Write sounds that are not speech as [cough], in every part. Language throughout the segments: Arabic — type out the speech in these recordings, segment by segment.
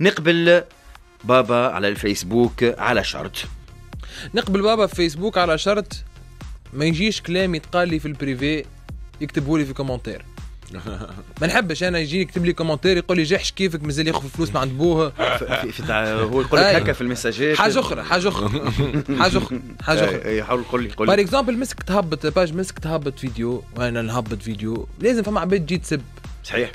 نقبل بابا على الفيسبوك على شرط. نقبل بابا في فيسبوك على شرط ما يجيش كلام يتقال لي في ال privé يكتبوا لي في commentaire. [laughs] ما نحبش أنا يجي يكتب لي commentaire يقول لي جحش كيفك مازال ياخذ فلوس من عند بوه. في في تع- هو يقول لك أي. هكا في المساجات. حاجة أخرى حاجة أخرى [laughs] حاجة أخرى حاجة أخرى. يحاول يقول لي يقول par exemple مسك تهبط page مسك تهبط فيديو وأنا نهبط فيديو لازم فما عباد تجي تسب. صحيح.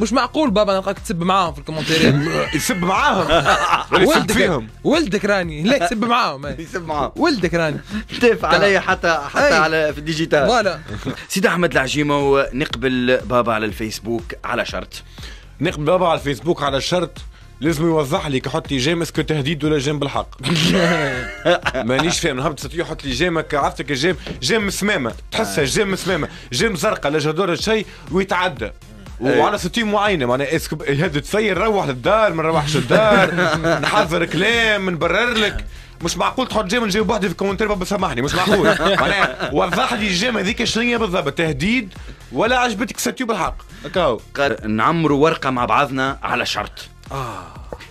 مش معقول بابا نلقاك تسب معاهم في الكومنتيرات [laughs] يسب معاهم. [laughs] يسب ولدك فيهم. ولدك راني. لا تسب معاهم. [laughs] يسب معاه ولدك راني. دافع علي حتى حتى. على في ال digital. voilà. سيدي أحمد العجيمة نقبل بابا على الفيسبوك على شرط. نقبل بابا على الفيسبوك على الشرط لازم يوضح لي كيحط لي j'aime est-ce que تهديد ولا j'aime بالحق. مانيش فاهم نهبط statut يحط لي j'aime ك عرفتك ال j'aime j'aime؟ مسمومة تحسها j'aime مسمومة j'aime زرقاء لا j'adore شيء ويتعدى. وعلى statut معينة معناها est-ce que يهدد فيا روح للدار ما نروحش للدار [laughs] نحضر كلام نبرر لك. مش معقول تحط j'aime نجاوب وحدي في ال commentaire بابا سامحني مش معقول. [laughs] معناها وضح لي ال j'aime هذيك شنو هي بالضبط تهديد ولا عجبتك statut بالحق؟ هكاو قال نعمروا ورقة مع بعضنا على شرط. آه.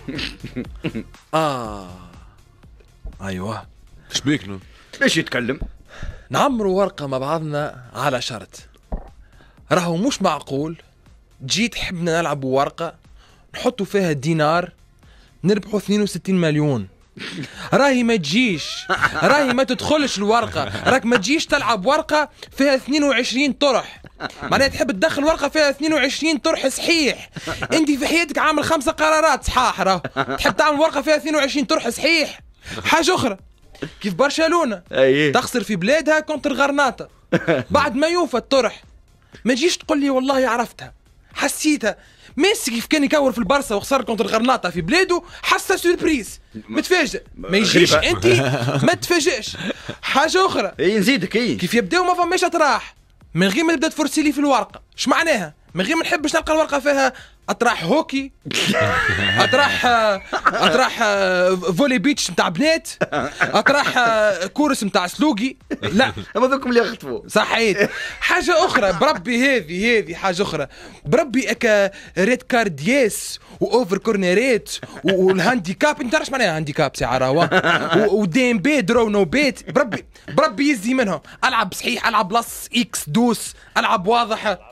[laughs] أيوه. إيش بيك نو؟ ليش يتكلم؟ نعمروا ورقة مع بعضنا على شرط. راهو مش معقول. جيت حبنا نلعبوا ورقة نحطوا فيها دينار نربحوا 62 مليون. راهي ما تجيش راهي ما تدخلش الورقة. راك ما تجيش تلعب ورقة فيها 22 طرح. معناها تحب تدخل ورقة فيها 22 طرح صحيح. انت في حياتك عامل خمسة قرارات صحاح راهو. تحب تعمل ورقة فيها 22 طرح صحيح. حاجة أخرى كيف برشلونة؟ أي. تخسر في بلادها contre غرناطة. بعد ما يوفى الطرح ما تجيش تقول لي والله عرفتها. حسيتها. ميسي كيف كان يكور في البرسا وخسر contre غرناطة في بلاده حسها surprise متفاجئ. ما يجيش. أنت ما تفاجئش. حاجة أخرى. اي نزيدك اي كيف يبداو ما فماش أطراح. من غير ما تبدا تفرسي لي في الورقة. اش معناها؟ من غير ما نحبش نلقى الورقة فيها أطراح هوكي [laughs] أطراح أطراح volley beach نتاع بنات أطراح course نتاع سلوقي. لا. اما ذوكم اللي يخطفوا صحيت. حاجة أخرى بربي هذه هذه حاجة أخرى. بربي أكا red card yes و over كورنيريت وال handicap. أنت تعرفش معناها handicap ساعة راهو؟ و DNB draw no bet بربي بربي يزي منهم. ألعب صحيح ألعب بلس X deux ألعب واضحة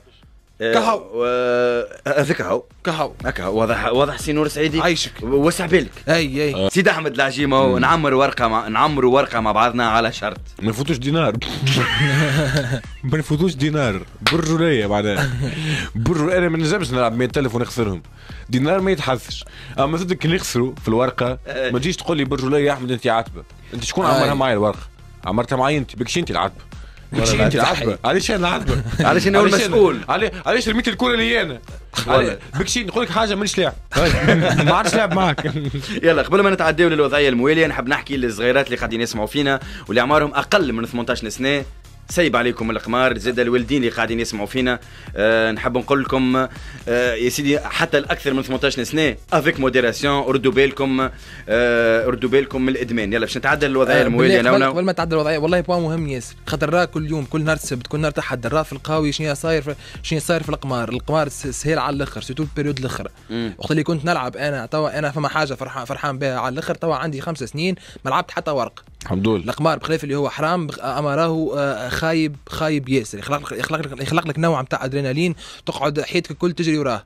كهو. و- هذاك هو. كهو. هكا واضح واضح سي نور سعيدي؟ عايشك. وسع بالك. أي أي. سيدي أحمد العجيمة نعمر ورقة مع نعمروا ورقة مع بعضنا على شرط. ما نفوتوش دينار. [laughs] ما نفوتوش دينار. برجولية معناها برجول أنا ما نجمش نلعب 100 الف ونخسرهم دينار ما يتحسش أما صدق نخسروا في الورقة ما تجيش تقول لي برجولية يا أحمد أنت عاتبة. أنت شكون عمرها. معي الورقة؟ عمرتها معي أنت. بكش أنت العاتبة. والله انت لا؟ العاتبه علاش أنا العاتبه علاش هو [laughs] أنا؟ المسؤول؟ علاش رميت الكره لي أنا. [laughs] بكشي نقول لك حاجة مانيش لاعب. [laughs] ما عادش لاعب معك يلا قبل ما نتعداو للوضعية الموالية نحب نحكي للصغيرات اللي قاعدين يسمعوا فينا واللي أعمارهم أقل من 18 سنة. سيب عليكم القمار زاد الوالدين اللي قاعدين يسمعوا فينا. أه نحب نقول لكم أه يا سيدي حتى الأكثر من 18 سنة avec modération ردوا بالكم أه ردوا بالكم من الإدمان. يلا باش نتعدى للوضعيه الموالية بالله قبل, non non قبل ما تعدل الوضعية والله point مهم ياسر. خاطر راه كل يوم كل نهار السبت كل نهار الحد راه في القهوي شنو صاير شنو صاير في القمار القمار س- سهل على الآخر surtout ال période الآخر. وقت اللي كنت نلعب أنا توا أنا فما حاجة فرحان فرحان بها على الآخر توا عندي خمس سنين ما لعبت حتى ورق. الحمد لله القمار بخلاف اللي هو حرام راهو آه، خايب خايب ياسر. يخلق لك يخلق لك, يخلق لك نوع نتاع أدرينالين تقعد حياتك الكل تجري وراه.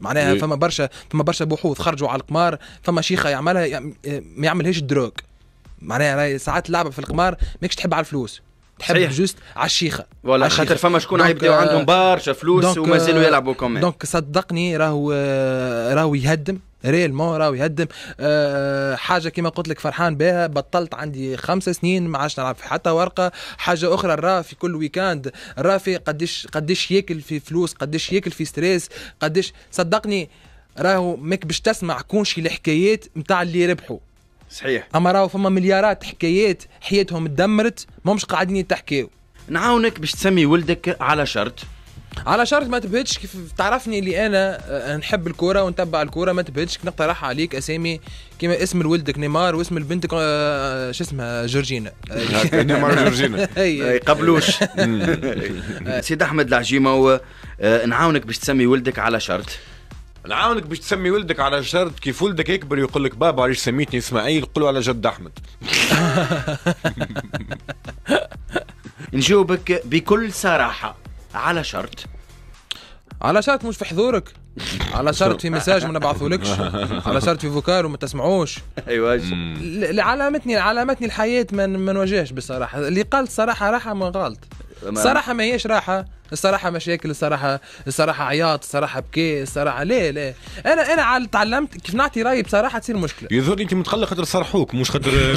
معناها oui. فما برشا فما برشا بحوث. خرجوا على القمار فما شيخة يعملها يعم- آه، ما يعملهاش الدروج معناها ساعات اللعبه في القمار ماكش تحب على الفلوس. تحب صحيح. juste على الشيخة. voilà. خاطر فما شكون donc، عيبداو آه، عندهم برشا فلوس ومازالوا يلعبوا كمان donc صدقني راهو راهو يهدم. réellement راهو يهدم. أه حاجة كما قلت لك فرحان بها بطلت عندي خمس سنين ما عادش نلعب في حتى ورقة. حاجة أخرى راه في كل week-end راه في قديش قديش ياكل في فلوس قديش ياكل في stress قديش صدقني راهو ماك باش تسمع كونشي الحكايات نتاع اللي ربحوا صحيح. أما راهو فما مليارات حكايات حياتهم تدمرت ماهمش قاعدين يتحكيو. نعاونك باش تسمي ولدك على شرط. على شرط ما تبهتش كيف تعرفني اللي أنا آه، نحب الكورة ونتبع الكورة ما تبهتش. نقترح عليك أسامي كما اسم لولدك نيمار واسم لبنتك آه، شو اسمها؟ جورجينا. نيمار جورجينا اي قبلوش سيد أحمد العجيمة آه، نعاونك باش تسمي ولدك على شرط. نعاونك باش تسمي ولدك على شرط. كيف ولدك يكبر يقول لك بابا علاش سميتني إسماعيل؟ قولوا على جد أحمد. [laughs] نجاوبك بكل صراحة. على شرط. على شرط مش في حضورك. على شرط في مساج ما نبعثولكش [laughs] على شرط في فوكار وما تسمعوش. اللي علامتني علامتني الحياة ما نواجهش بصراحة. اللي قال الصراحه راحة ما غلط. الصراحه ما هيش راحة. الصراحة مشاكل الصراحه الصراحة عياط الصراحة بكي الصراحة لا لا أنا أنا عال- تعلمت كيف نعطي رايي بصراحة تصير مشكلة. يظهر أنت متقلق خاطر صرحوك مش خاطر [laughs]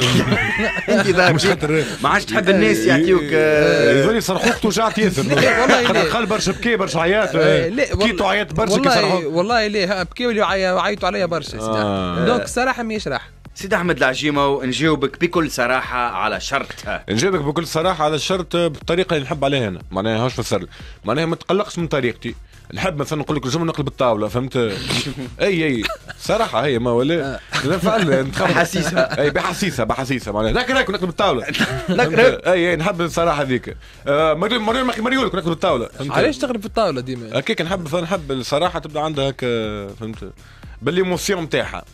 أنت ذاك. مش خاطر ما عادش تحب الناس يعطيوك آه، يظهر صرحوك توجعت ياسر. لا، [laughs] والله لا. قال برشا بكي برشا عياط. آه، لا كيتو عيط برشا كي والله صرحوك والله ليه؟ بكيو لي وعي- وعيطوا عليا برشا. آه. donc الصراحه ماهيش راحه سيد أحمد العجيمة ونجاوبك بكل صراحة على شرط. نجاوبك بكل صراحة على الشرط بالطريقة اللي نحب عليها أنا معناها هاش فسر معناها ما تقلقش من طريقتي. نحب مثلا نقول لك الجمله نقلب الطاولة فهمت؟ [laughs] أي أي. صراحة هي ما ولا. لا فعلا [laughs] نتخبط. بحسيسها. أي بحسيسها بحسيسها معناها لكن هيك نقلب الطاولة؟ [laughs] أي أي. نحب الصراحه هذيك. آه، مريم مريم مريولك نقلب الطاولة؟ علاش تغلب في الطاولة ديما؟ هكاك نحب نحب الصراحه تبدأ عندها هكا فهمت؟ بالإيموسيون نتاعها